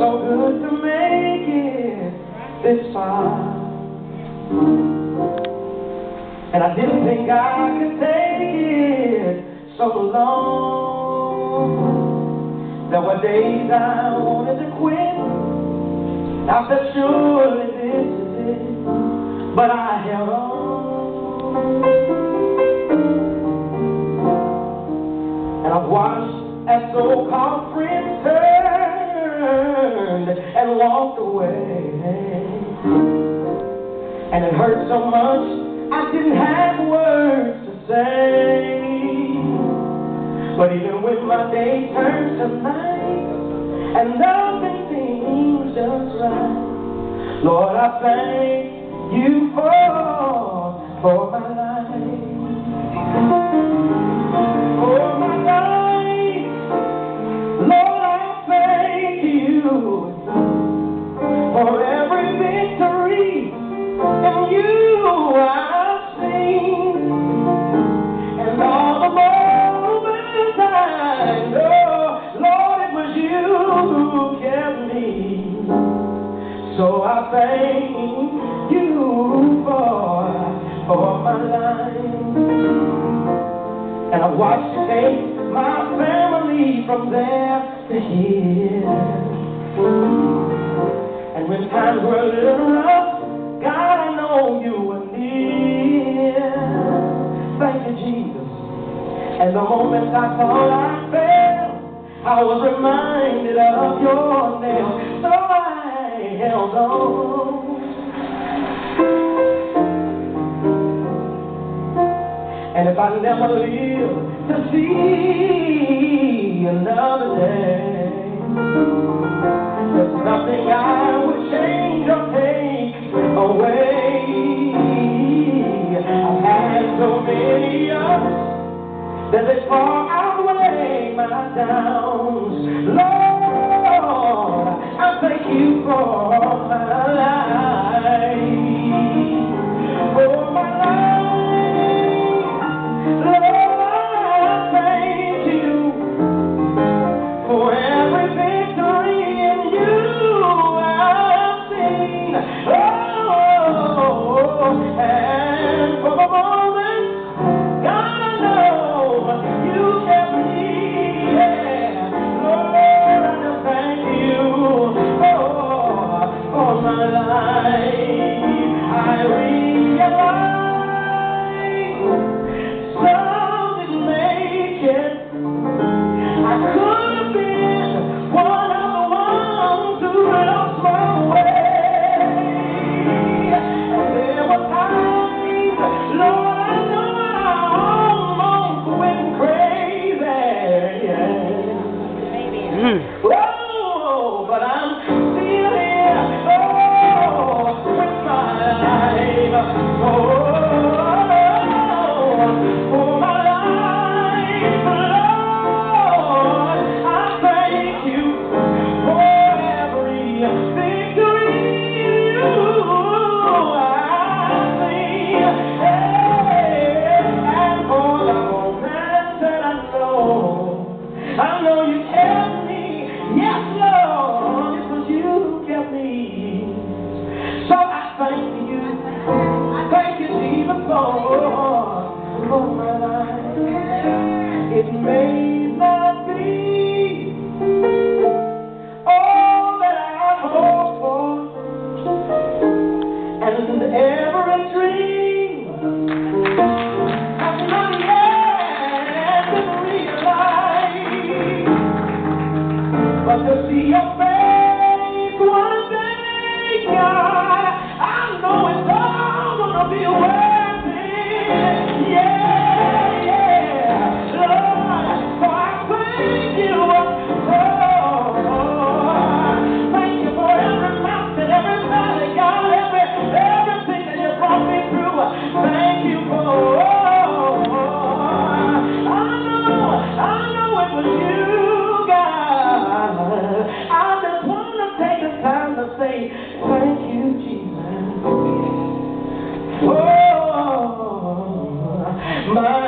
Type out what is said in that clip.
So good to make it this far. And I didn't think I could take it so long. There were days I wanted to quit. I said, surely this is it. But I held on. Away. And it hurt so much I didn't have words to say. But even when my day turns to night and nothing seems just right, Lord, I thank you for, for my life. You who kept me. So I thank you for, for my life. And I watched you take my family from there to here. And when times were rough, God, I know you were near. Thank you, Jesus. And the moments I thought I I was reminded of your name. So I held on. And if I never live to see another day, there's nothing I would change or take away. I've had so many ups that they outweigh my downs. Lord, I thank you for My.